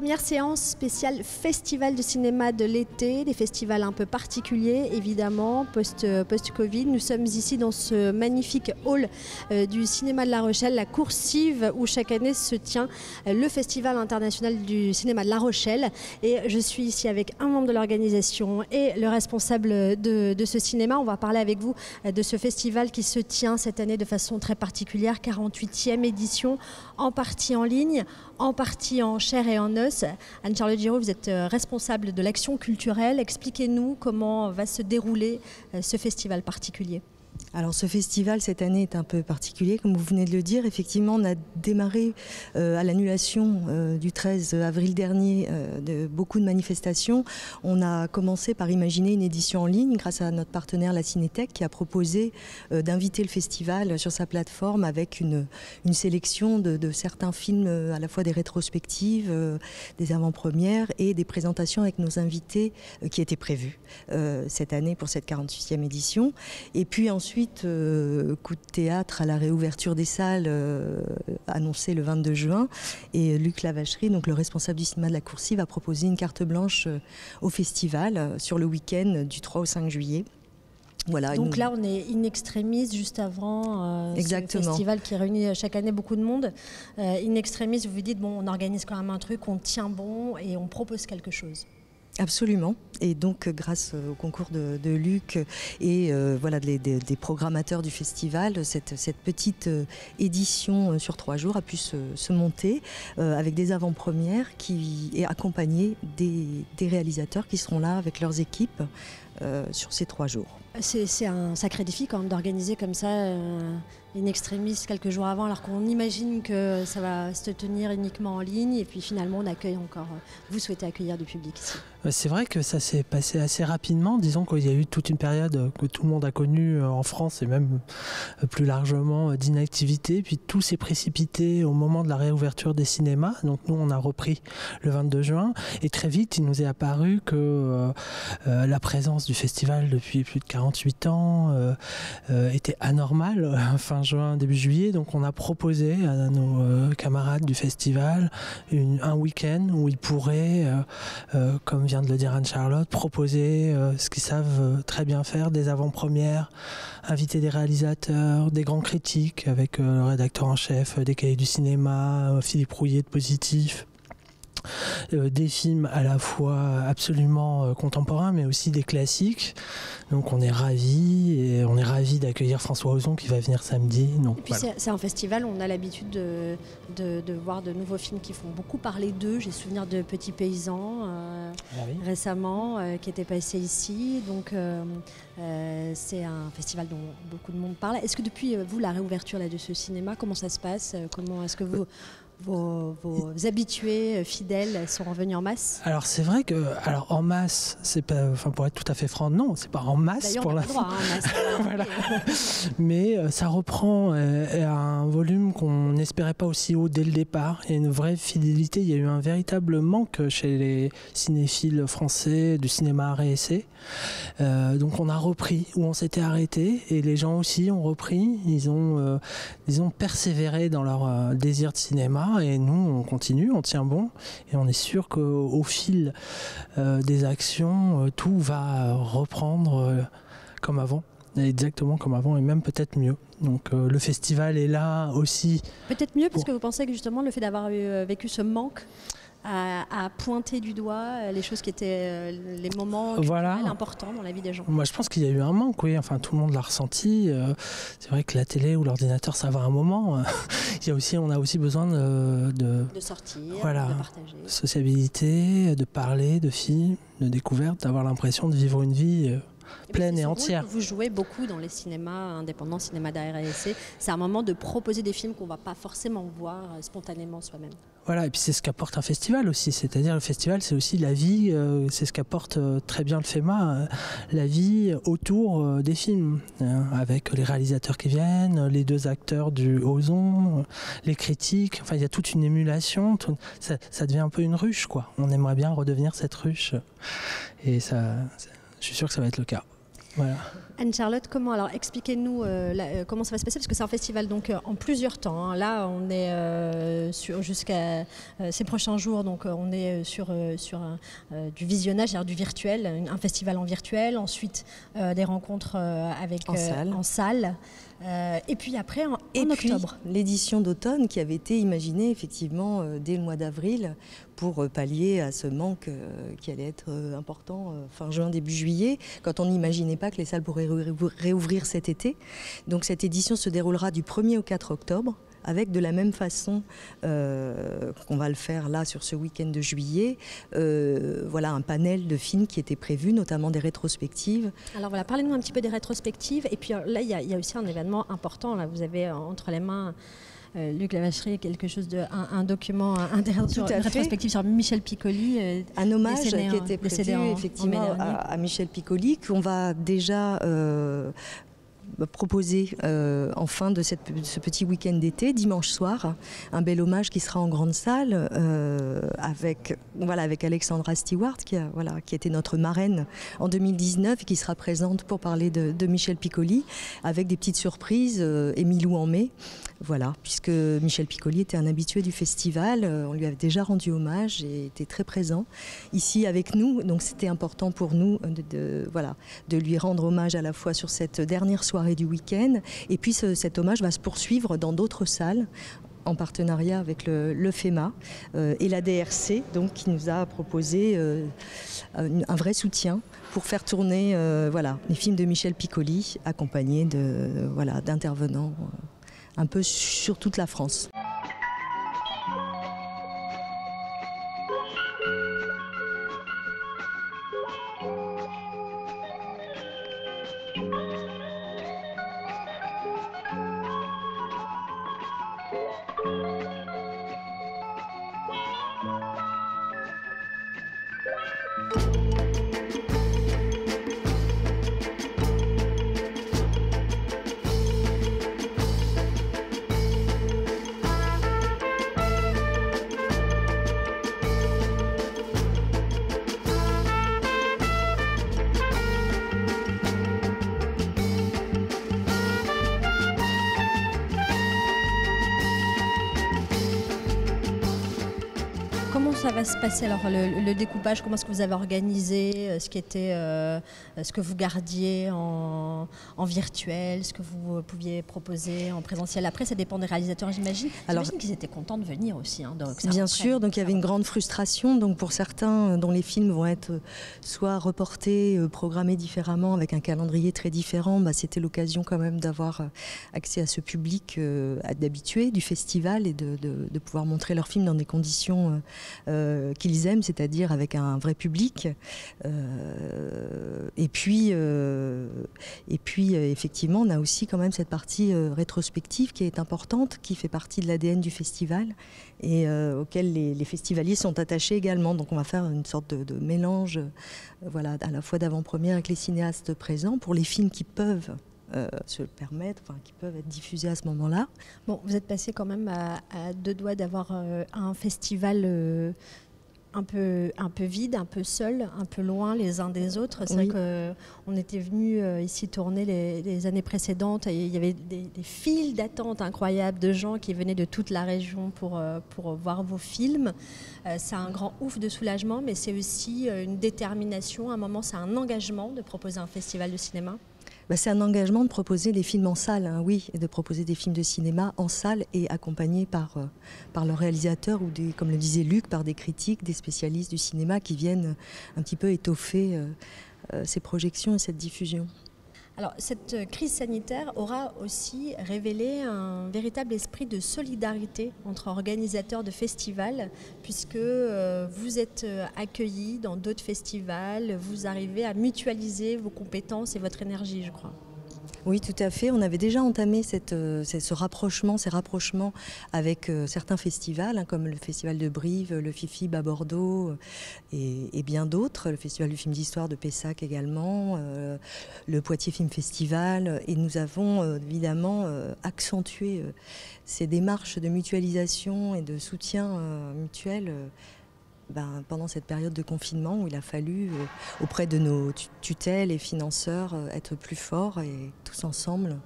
Première séance spéciale festival de cinéma de l'été, des festivals un peu particuliers évidemment, post-Covid. Nous sommes ici dans ce magnifique hall euh, du cinéma de La Rochelle, la Coursive, où chaque année se tient euh, le Festival international du cinéma de La Rochelle. Et je suis ici avec un membre de l'organisation et le responsable de, ce cinéma. On va parler avec vous euh, de ce festival qui se tient cette année de façon très particulière, 48e édition, en partie en ligne, en partie en chair et en os. Anne-Charlotte Giraud, vous êtes euh, responsable de l'action culturelle. Expliquez-nous comment va se dérouler euh, ce festival particulier. Alors ce festival cette année est un peu particulier, comme vous venez de le dire. Effectivement, on a démarré euh, à l'annulation euh, du 13 avril dernier euh, de beaucoup de manifestations. On a commencé par imaginer une édition en ligne grâce à notre partenaire la Cinétech qui a proposé d'inviter le festival sur sa plateforme avec une, une sélection de, certains films, à la fois des rétrospectives, des avant-premières et des présentations avec nos invités qui étaient prévus cette année pour cette 48e édition. Et puis ensuite, Ensuite, euh, coup de théâtre à la réouverture des salles euh, annoncé le 22 juin. Et Luc Lavacherie, donc le responsable du cinéma de la Coursive, a proposé une carte blanche euh, au festival sur le week-end du 3 au 5 juillet. Voilà, Donc là, on est in extremis juste avant euh, ce festival qui réunit chaque année beaucoup de monde. Euh, in extremis, vous vous dites, bon, on organise quand même un truc, on tient bon et on propose quelque chose. Absolument. Et donc, grâce au concours de, Luc et euh, voilà des, des, programmateurs du festival, cette, petite euh, édition euh, sur trois jours a pu se, monter euh, avec des avant-premières qui est accompagnée des, réalisateurs qui seront là avec leurs équipes euh, sur ces trois jours. C'est un sacré défi quand même d'organiser comme ça euh, une extrémiste quelques jours avant alors qu'on imagine que ça va se tenir uniquement en ligne. Et puis finalement on accueille encore, euh, vous souhaitez accueillir du public ici. C'est vrai que ça s'est passé assez rapidement, disons qu'il y a eu toute une période que tout le monde a connue en France et même plus largement d'inactivité, puis tout s'est précipité au moment de la réouverture des cinémas, donc nous on a repris le 22 juin. Et très vite il nous est apparu que euh, la présence du festival depuis plus de 48 ans euh, euh, était anormale fin juin, début juillet, donc on a proposé à nos euh, camarades du festival un week-end où ils pourraient, comme vient de le dire Anne-Charlotte, proposer euh, ce qu'ils savent euh, très bien faire, des avant-premières, inviter des réalisateurs, des grands critiques avec euh, le rédacteur en chef des cahiers du cinéma, Philippe Rouillet de Positif, euh, des films à la fois absolument euh, contemporains mais aussi des classiques. Donc on est ravis et on est ravis d'accueillir François Ozon qui va venir samedi. Donc et puis voilà. c'est un festival on a l'habitude de, de, de, voir de nouveaux films qui font beaucoup parler d'eux. J'ai souvenir de Petits Paysans euh, ah oui. récemment euh, qui était passé ici. Donc euh, euh, c'est un festival dont beaucoup de monde parle. Est-ce que depuis vous la réouverture là de ce cinéma comment ça se passe? Comment est-ce que vous vos, vos habitués fidèles sont revenus en masse? Alors c'est vrai que alors en masse, c'est pas enfin pour être tout à fait franc, non, c'est pas en masse pour la droit, hein, masse, voilà. Mais euh, ça reprend euh, à un volume qu'on n'espérait pas aussi haut dès le départ. Il y a une vraie fidélité, il y a eu un véritable manque chez les cinéphiles français du cinéma et essai. Euh, donc on a repris où on s'était arrêté et les gens aussi ont repris, ils ont euh, ils ont persévéré dans leur euh, désir de cinéma et nous on continue, on tient bon et on est sûr qu'au fil euh, des actions, euh, tout va reprendre euh, comme avant exactement comme avant et même peut-être mieux. Donc le festival est là aussi. Peut-être mieux pour... parce que vous pensez que justement le fait d'avoir vécu ce manque à, à, pointer du doigt euh, les choses qui étaient euh, les moments voilà. importants dans la vie des gens. Moi, je pense qu'il y a eu un manque, oui. Enfin, tout le monde l'a ressenti. Euh, c'est vrai que la télé ou l'ordinateur, ça va un moment. Il y a aussi, on a aussi besoin de, de, de sortir, voilà, de partager. Sociabilité, de parler, de films, de découvertes, d'avoir l'impression de vivre une vie pleine et entière. Vous jouez beaucoup dans les cinémas indépendants, cinéma d'ARSC. C'est un moment de proposer des films qu'on ne va pas forcément voir spontanément soi-même. Voilà, et puis c'est ce qu'apporte un festival aussi. C'est-à-dire le festival, c'est aussi la vie, euh, c'est ce qu'apporte euh, très bien le FEMA, euh, la vie autour euh, des films, hein, avec les réalisateurs qui viennent, les deux acteurs du Ozon, les critiques. Enfin, il y a toute une émulation. Tout, ça, ça devient un peu une ruche, quoi. On aimerait bien redevenir cette ruche. Et ça, je suis sûr que ça va être le cas. Voilà. Anne-Charlotte, comment alors expliquez-nous comment ça va se passer parce que c'est un festival donc en plusieurs temps. Hein. Là, on est sur jusqu'à ces prochains jours, donc on est sur sur du visionnage, c'est-à-dire du virtuel, un festival en virtuel. Ensuite, des rencontres avec en salle. En salle. Euh, et puis après, en, et octobre. L'édition d'automne qui avait été imaginée effectivement euh, dès le mois d'avril pour euh, pallier à ce manque qui allait être important fin juin, début juillet, quand on n'imaginait pas que les salles pourraient réouvrir cet été. Donc cette édition se déroulera du 1er au 4 octobre avec de la même façon euh, qu'on va le faire là sur ce week-end de juillet, euh, voilà un panel de films qui était prévu, notamment des rétrospectives. Alors voilà, parlez-nous un petit peu des rétrospectives. Et puis euh, là, il y, a aussi un événement important. Là, vous avez entre les mains. Luc Lavacherie, quelque chose de un, document intéressant sur une rétrospective sur Michel Piccoli. un hommage qui était prévu effectivement à, Michel Piccoli qu'on va déjà proposer euh, en fin de ce petit week-end d'été, dimanche soir, un bel hommage qui sera en grande salle euh, avec, voilà, avec Alexandra Stewart, qui a, voilà, qui était notre marraine en 2019 et qui sera présente pour parler de, Michel Piccoli, avec des petites surprises, euh, en mai. Voilà, puisque Michel Piccoli était un habitué du festival, on lui avait déjà rendu hommage et était très présent ici avec nous, donc c'était important pour nous de, voilà, de lui rendre hommage à la fois sur cette dernière soirée du week-end. Et puis cet hommage va se poursuivre dans d'autres salles en partenariat avec le, FEMA euh, et la DRC, donc qui nous a proposé euh, un vrai soutien pour faire tourner euh, voilà, les films de Michel Piccoli, accompagnés de voilà d'intervenants un peu sur toute la France. Ça va se passer alors le, découpage Comment est-ce que vous avez organisé euh, ce qui était, euh, ce que vous gardiez en, virtuel, ce que vous pouviez proposer en présentiel Après, ça dépend des réalisateurs, j'imagine. Alors, qu'ils étaient contents de venir aussi. Hein, bien sûr, donc il y avait une grande frustration. Donc pour certains, euh, dont les films vont être soit reportés, programmés différemment, avec un calendrier très différent, bah, c'était l'occasion quand même d'avoir accès à ce public d'habitués du festival et de, de, pouvoir montrer leurs films dans des conditions euh, qu'ils aiment, c'est-à-dire avec un vrai public. Euh, et puis, euh, et puis effectivement, on a aussi quand même cette partie rétrospective qui est importante, qui fait partie de l'ADN du festival et auquel les, festivaliers sont attachés également. Donc on va faire une sorte de, mélange, voilà, à la fois d'avant-première avec les cinéastes présents pour les films qui peuvent euh, se le permettre, enfin, qui peuvent être diffusés à ce moment-là. Bon, vous êtes passé quand même à, deux doigts d'avoir euh, un festival euh, un, peu, un peu vide, un peu seul, un peu loin les uns des autres. C'est vrai qu'on était venu ici tourner les, années précédentes et il y avait des, des files d'attente incroyables de gens qui venaient de toute la région pour, pour voir vos films. c'est un grand ouf de soulagement, mais c'est aussi une détermination. À un moment, c'est un engagement de proposer un festival de cinéma. Bah, c'est un engagement de proposer des films en salle, hein, oui, et de proposer des films de cinéma en salle et accompagnés par, euh, par le réalisateur ou, comme le disait Luc, par des critiques, des spécialistes du cinéma qui viennent un petit peu étoffer euh, euh, ces projections et cette diffusion. Alors, cette crise sanitaire aura aussi révélé un véritable esprit de solidarité entre organisateurs de festivals, puisque euh, vous êtes euh, accueillis dans d'autres festivals, vous arrivez à mutualiser vos compétences et votre énergie, je crois. Oui, tout à fait. On avait déjà entamé euh, ce rapprochement, ces rapprochements avec euh, certains festivals, hein, comme le Festival de Brive, le FIFIB à Bordeaux euh, et, bien d'autres, le Festival du film d'histoire de Pessac également, le Poitiers Film Festival. Et nous avons évidemment accentué ces démarches de mutualisation et de soutien mutuel ben, pendant cette période de confinement où il a fallu, auprès de nos tutelles et financeurs, être plus forts et tous ensemble.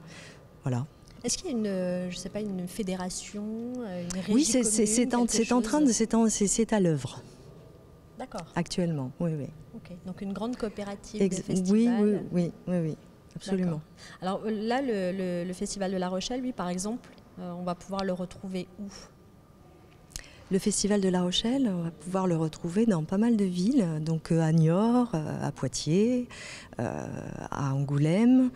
Voilà. Est-ce qu'il y a une, je sais pas, une fédération, une régie Oui, c'est en, en, train de, c'est à l'œuvre. D'accord. Actuellement, oui, oui. Donc une grande coopérative de festivals. Oui, oui, oui, oui, oui absolument. Alors euh, là, le, Festival de La Rochelle, lui, par exemple, euh, on va pouvoir le retrouver où? Le Festival de La Rochelle, on va pouvoir le retrouver dans pas mal de villes, donc euh, à Niort, à Poitiers, à Angoulême,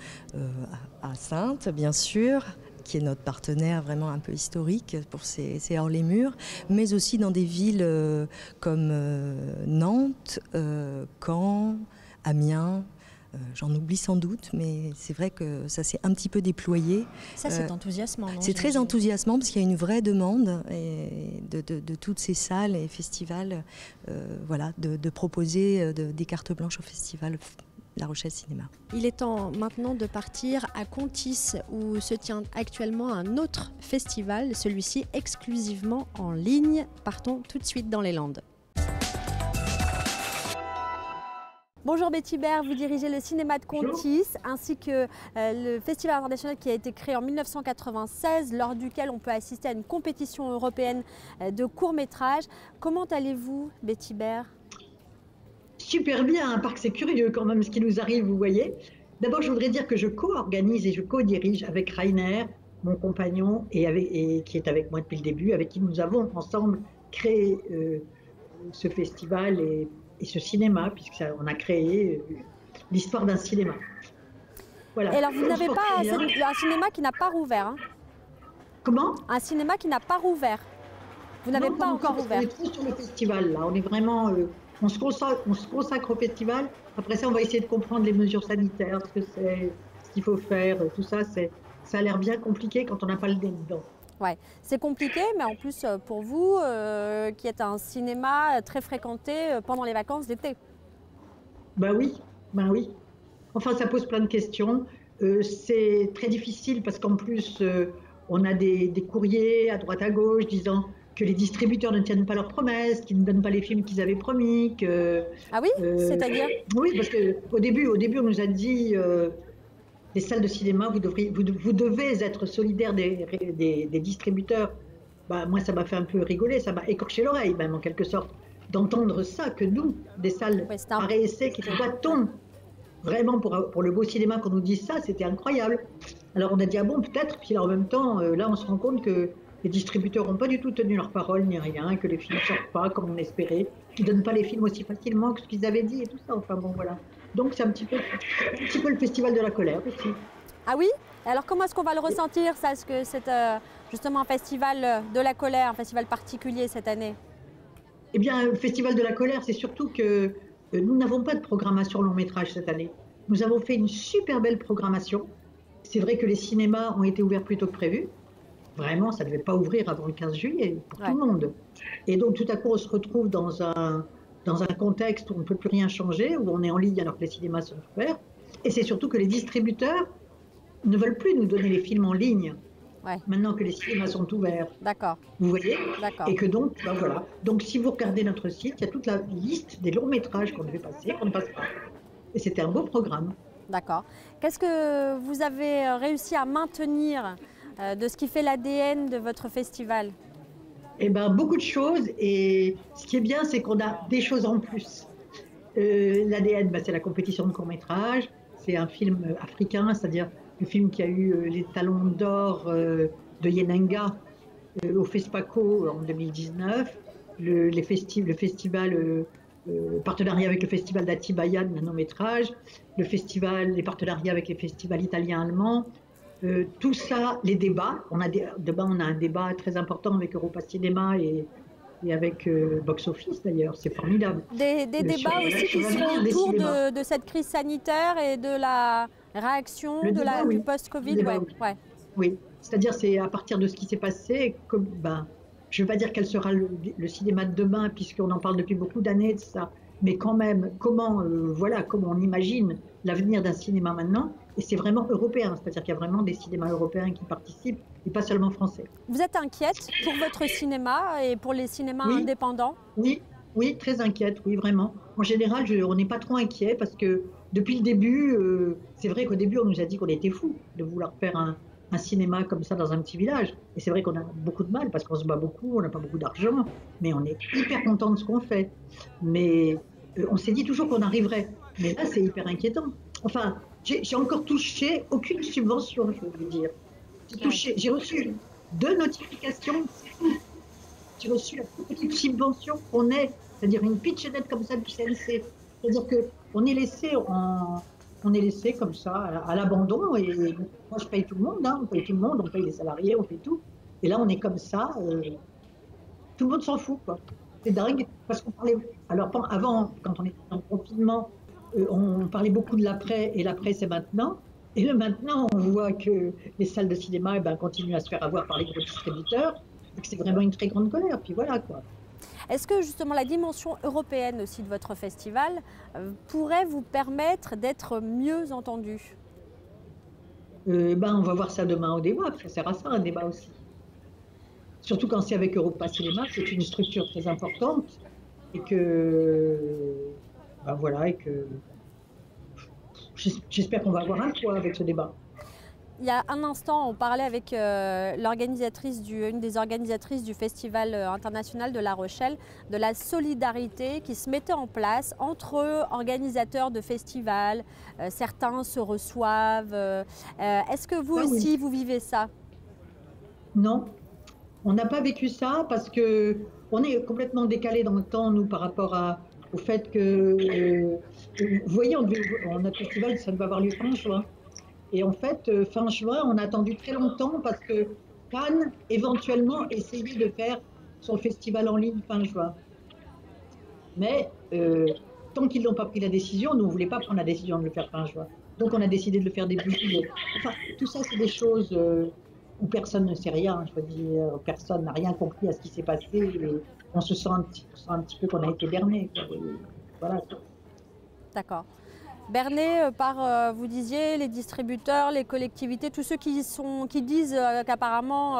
à Sainte, bien sûr, qui est notre partenaire vraiment un peu historique pour ces, hors les murs, mais aussi dans des villes euh, comme euh, Nantes, euh, Caen, Amiens. J'en oublie sans doute, mais c'est vrai que ça s'est un petit peu déployé. Ça, c'est enthousiasmant. C'est très enthousiasmant parce qu'il y a une vraie demande de, toutes ces salles et festivals voilà, de, proposer des cartes blanches au festival la Rochelle Cinéma. Il est temps maintenant de partir à Contis où se tient actuellement un autre festival, celui-ci exclusivement en ligne. Partons tout de suite dans les Landes. Bonjour Betty Baird, vous dirigez le cinéma de Contis ainsi que euh, le festival international qui a été créé en 1996 lors duquel on peut assister à une compétition européenne euh, de courts métrages. Comment allez-vous Betty Baird super bien, un parc c'est curieux quand même ce qui nous arrive, vous voyez. D'abord, je voudrais dire que je co-organise et je co-dirige avec Rainer, mon compagnon, et, qui est avec moi depuis le début, avec qui nous avons ensemble créé euh, ce festival et, ce cinéma, puisqu'on a créé euh, l'histoire d'un cinéma. Voilà. Et alors, vous n'avez pas un, cinéma qui n'a pas rouvert hein? Comment? Un cinéma qui n'a pas rouvert. Vous n'avez pas encore ouvert. On est trop sur le festival, là. On est vraiment. Euh, on se, consacre, au festival. Après ça, on va essayer de comprendre les mesures sanitaires, ce que c'est, ce qu'il faut faire, tout ça. Ça a l'air bien compliqué quand on n'a pas le nez dedans. Ouais, c'est compliqué, mais en plus euh, pour vous, euh, qui êtes un cinéma très fréquenté euh, pendant les vacances d'été. Ben oui, ben oui. Enfin, ça pose plein de questions. c'est très difficile parce qu'en plus, on a des, des, courriers à droite à gauche disant que les distributeurs ne tiennent pas leurs promesses, qu'ils ne donnent pas les films qu'ils avaient promis. Que, ah oui? euh, C'est-à-dire? Oui, parce qu'au début, au début, on nous a dit euh, les salles de cinéma, vous, devriez, vous, devez être solidaires des, des, distributeurs. Bah, moi, ça m'a fait un peu rigoler, ça m'a écorché l'oreille, même en quelque sorte, d'entendre ça, que nous, des salles ouais, par essai qui battons vraiment pour, pour le beau cinéma, qu'on nous dise ça, c'était incroyable. Alors on a dit, ah bon, peut-être, puis là, en même temps, euh, là, on se rend compte que les distributeurs n'ont pas du tout tenu leur parole ni rien, que les films ne sortent pas comme on espérait, qu'ils ne donnent pas les films aussi facilement que ce qu'ils avaient dit et tout ça. Enfin bon, voilà. Donc c'est un petit peu, un petit peu le festival de la colère aussi. Ah oui? Alors comment est-ce qu'on va le ressentir, ça Est-ce que c'est euh, justement un festival de la colère, un festival particulier cette année? Eh bien, le festival de la colère, c'est surtout que euh, nous n'avons pas de programmation long métrage cette année. Nous avons fait une super belle programmation. C'est vrai que les cinémas ont été ouverts plus tôt que prévu. Vraiment, ça ne devait pas ouvrir avant le 15 juillet pour tout le monde. Et donc, tout à coup, on se retrouve dans un, dans un contexte où on ne peut plus rien changer, où on est en ligne alors que les cinémas sont ouverts. Et c'est surtout que les distributeurs ne veulent plus nous donner les films en ligne. Maintenant que les cinémas sont ouverts. D'accord. Vous voyez? Et que donc, ben voilà. Donc, si vous regardez notre site, il y a toute la liste des longs métrages qu'on devait passer, qu'on ne passe pas. Et c'était un beau programme. D'accord. Qu'est-ce que vous avez réussi à maintenir euh, de ce qui fait l'ADN de votre festival? Eh ben, beaucoup de choses. Et ce qui est bien, c'est qu'on a des choses en plus. Euh, L'ADN, ben, c'est la compétition de court métrage. C'est un film africain, c'est-à-dire le film qui a eu euh, les talons d'or de Yenenga au FESPACO en 2019. Le, les le festival partenariat avec le festival d'Atibayan, un long métrage, le festival, les partenariats avec les festivals italiens allemands, euh, tout ça, les débats, on a, des, on a un débat très important avec Europa Cinéma et, et avec euh, Box Office d'ailleurs, c'est formidable. Des, débats aussi qui sont autour de, cette crise sanitaire et de la réaction de la, du post-Covid. Ouais, oui, c'est-à-dire c'est à partir de ce qui s'est passé, comme, ben, je ne veux pas dire quel sera le, cinéma de demain, puisqu'on en parle depuis beaucoup d'années de ça, mais quand même, comment, euh, voilà, comment on imagine l'avenir d'un cinéma maintenant et c'est vraiment européen, c'est-à-dire qu'il y a vraiment des cinémas européens qui participent et pas seulement français. Vous êtes inquiète pour votre cinéma et pour les cinémas indépendants? Oui, Oui, très inquiète, oui, vraiment. En général, on n'est pas trop inquiet parce que depuis le début, euh, c'est vrai qu'au début, on nous a dit qu'on était fous de vouloir faire un, cinéma comme ça dans un petit village. Et c'est vrai qu'on a beaucoup de mal parce qu'on se bat beaucoup, on n'a pas beaucoup d'argent, mais on est hyper content de ce qu'on fait. Mais euh, on s'est dit toujours qu'on arriverait. Mais là, c'est hyper inquiétant. Enfin, j'ai encore touché aucune subvention, je veux dire. J'ai reçu deux notifications, j'ai reçu la petite subvention qu'on est, c'est-à-dire une pitchenette comme ça du CNC. C'est-à-dire qu'on est laissé on est laissé comme ça à, l'abandon et moi je paye tout le monde, hein, on paye tout le monde, on paye les salariés, on fait tout. Et là on est comme ça, euh, tout le monde s'en fout quoi. C'est dingue parce qu'on parlait. Alors avant, quand on était en confinement, on parlait beaucoup de l'après et l'après c'est maintenant. Et le maintenant, on voit que les salles de cinéma eh ben, continuent à se faire avoir par les gros distributeurs c'est vraiment une très grande colère. Puis voilà quoi. Est-ce que justement la dimension européenne aussi de votre festival euh, pourrait vous permettre d'être mieux entendu? Euh, ben, On va voir ça demain au débat, ça sert à ça un débat aussi. Surtout quand c'est avec Europa Cinéma, c'est une structure très importante et que. Ben voilà, et que. J'espère qu'on va avoir un poids avec ce débat il y a un instant, on parlait avec euh, l'organisatrice une des organisatrices du Festival euh, international de La Rochelle, de la solidarité qui se mettait en place entre organisateurs de festivals. Euh, certains se reçoivent. Est-ce que vous ah aussi, vous vivez ça? Non, on n'a pas vécu ça parce que on est complètement décalé dans le temps, nous, par rapport au fait que, vous voyez, on, on, notre festival, ça ne va avoir lieu fin juin. Et en fait, euh, fin juin, on a attendu très longtemps parce que Cannes, éventuellement, essayait de faire son festival en ligne fin juin. Mais euh, tant qu'ils n'ont pas pris la décision, nous, on ne voulait pas prendre la décision de le faire fin juin. Donc, on a décidé de le faire début juillet. Enfin, tout ça, c'est des choses euh, où personne ne sait rien. Je veux dire, personne n'a rien compris à ce qui s'est passé. On se sent un petit, un petit peu qu'on a été berné. Voilà. D'accord. Berné euh, par, euh, vous disiez, les distributeurs, les collectivités, tous ceux qui, sont, qui disent euh, qu'apparemment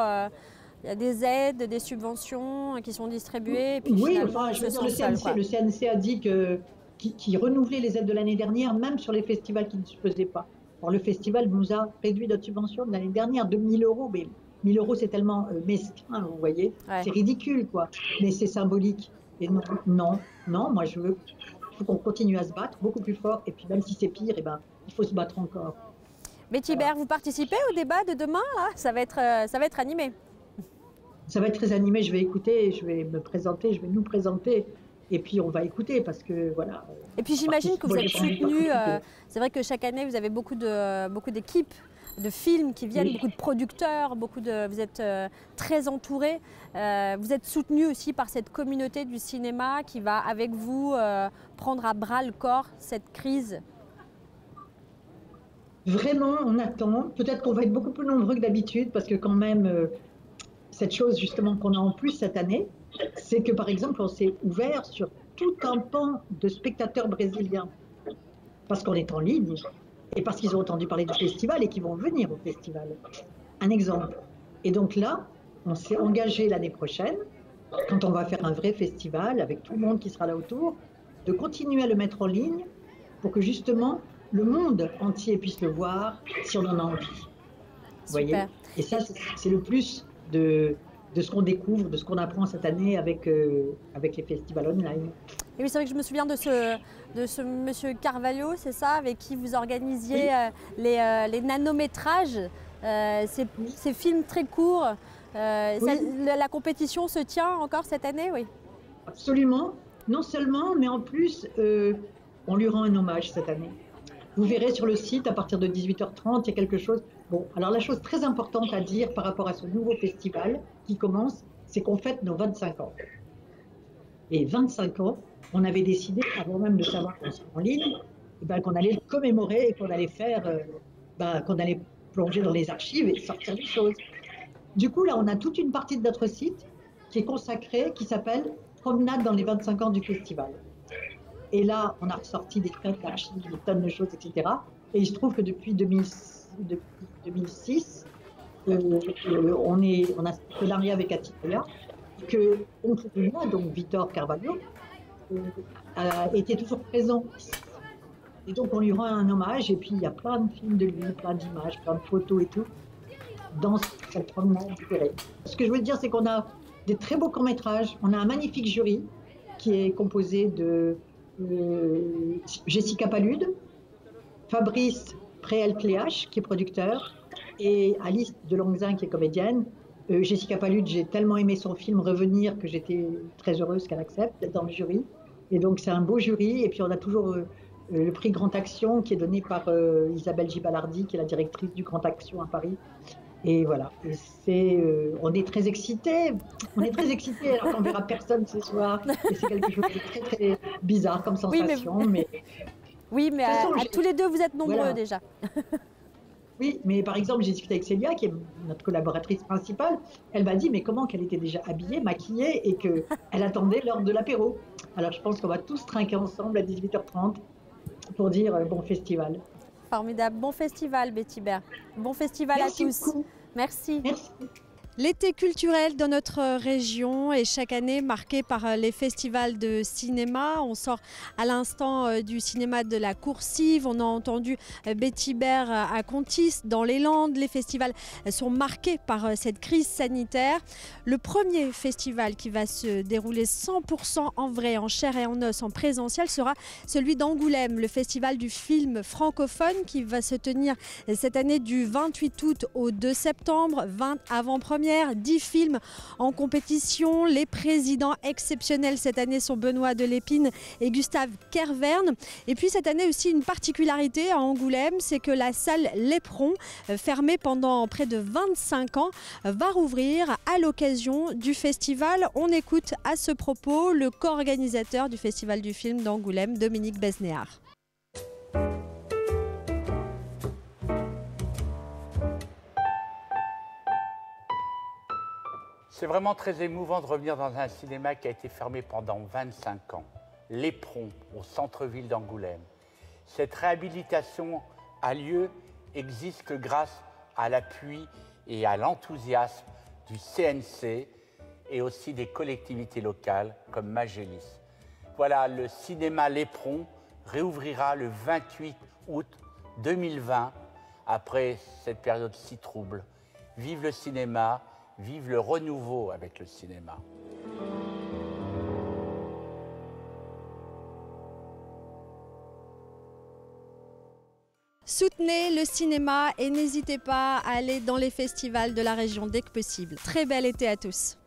il y a des aides, des subventions qui sont distribuées. oui, enfin, je veux dire, le, CNC, le, CNC, a dit que qui, renouvelait les aides de l'année dernière, même sur les festivals qui ne se faisaient pas. Alors, le festival nous a réduit notre subvention de l'année dernière de 1000 euros, mais 1000 euros c'est tellement mesquin, vous voyez, c'est ridicule quoi, mais c'est symbolique. Et non, non, non, moi je veux faut qu'on continue à se battre beaucoup plus fort. Et puis même si c'est pire, eh ben, il faut se battre encore. Mais Thibert, vous participez au débat de demain ça, va être, euh, ça va être animé. Ça va être très animé. Je vais écouter, je vais me présenter, je vais nous présenter. Et puis on va écouter parce que voilà. Et puis j'imagine que vous êtes soutenu. Euh, c'est vrai que chaque année vous avez beaucoup de beaucoup d'équipes de films qui viennent, beaucoup de producteurs, beaucoup de, vous êtes euh, très entouré. Euh, vous êtes soutenu aussi par cette communauté du cinéma qui va avec vous euh, prendre à bras le corps cette crise. Vraiment, on attend. Peut-être qu'on va être beaucoup plus nombreux que d'habitude parce que quand même, cette chose justement qu'on a en plus cette année, c'est que par exemple, on s'est ouvert sur tout un pan de spectateurs brésiliens parce qu'on est en ligne et parce qu'ils ont entendu parler du festival et qu'ils vont venir au festival. Un exemple. Et donc là, on s'est engagé l'année prochaine, quand on va faire un vrai festival avec tout le monde qui sera là autour, de continuer à le mettre en ligne pour que justement le monde entier puisse le voir si on en a envie. Vous voyez? Et ça, c'est le plus de, de ce qu'on découvre, de ce qu'on apprend cette année avec, euh, avec les festivals online. Et oui, c'est vrai que je me souviens de ce, de ce monsieur Carvalho, c'est ça, avec qui vous organisiez euh, les, euh, les, nanométrages, ces, ces, films très courts. la, compétition se tient encore cette année, oui Absolument. Non seulement, mais en plus, on lui rend un hommage cette année. Vous verrez sur le site, à partir de 18h30, il y a quelque chose. Bon, alors la chose très importante à dire par rapport à ce nouveau festival qui commence, c'est qu'on fête nos 25 ans. Et 25 ans, on avait décidé, avant même de savoir qu'on serait en ligne, eh ben, qu'on allait le commémorer et qu'on allait faire, euh, ben, qu'on allait plonger dans les archives et sortir des choses. Du coup, là, on a toute une partie de notre site qui est consacrée, qui s'appelle Promenade dans les 25 ans du festival. Et là, on a ressorti des traites d'archives, des tonnes de choses, etc. Et il se trouve que depuis, 2006, euh, euh, on, est, on a partenariat avec Atiria, que moi, donc Victor Carvalho, a été toujours présent. Et donc on lui rend un hommage et puis il y a plein de films de lui, plein d'images, plein de photos et tout dans cette promenade Ce que je veux dire, c'est qu'on a des très beaux courts-métrages. On a un magnifique jury qui est composé de euh, Jessica Palude, Fabrice Préel-Cléache, qui est producteur, et Alice Delongzin, qui est comédienne. Euh, Jessica Palude, j'ai tellement aimé son film Revenir que j'étais très heureuse qu'elle accepte d'être dans le jury. Et donc c'est un beau jury. Et puis on a toujours euh, le prix Grand Action qui est donné par Isabelle Gibalardi, qui est la directrice du Grand Action à Paris. Et voilà, c'est, euh, on est très excités, on est très excités alors qu'on verra personne ce soir. Et c'est quelque chose de très très bizarre comme sensation. Oui, mais, oui, mais à, tous les deux, vous êtes nombreux déjà. oui, mais par exemple, j'ai discuté avec Célia, qui est notre collaboratrice principale. Elle m'a dit, mais comment qu'elle était déjà habillée, maquillée et qu'elle attendait l'heure de l'apéro. Alors je pense qu'on va tous trinquer ensemble à 18h30 pour dire euh, bon festival. Formidable. Bon festival, Betty Bert. Bon festival à tous. Merci. Merci. L'été culturel dans notre région est chaque année marqué par euh, les festivals de cinéma. On sort à l'instant euh, du cinéma de la Coursive. On a entendu euh, Betty Baird à Contis, dans les Landes. Les festivals sont marqués par cette crise sanitaire. Le premier festival qui va se dérouler 100% en vrai, en chair et en os, en présentiel, sera celui d'Angoulême, le festival du film francophone qui va se tenir cette année du 28 août au 2 septembre, 20 avant-première 10 films en compétition. Les présidents exceptionnels cette année sont Benoît Delépine et Gustave Kerverne. Et puis cette année aussi une particularité à Angoulême, c'est que la salle Léperon, euh, fermée pendant près de 25 ans, va rouvrir à l'occasion du festival. On écoute à ce propos le co-organisateur du Festival du film d'Angoulême, Dominique Besnéard. C'est vraiment très émouvant de revenir dans un cinéma qui a été fermé pendant 25 ans, l'Éperon, au centre-ville d'Angoulême. Cette réhabilitation a lieu, existe grâce à l'appui et à l'enthousiasme du CNC et aussi des collectivités locales comme Magélis. Voilà, le cinéma L'Éperon réouvrira le 28 août 2020 après cette période si trouble. Vive le cinéma, Vive le renouveau avec le cinéma. Soutenez le cinéma et n'hésitez pas à aller dans les festivals de la région dès que possible. Très bel été à tous.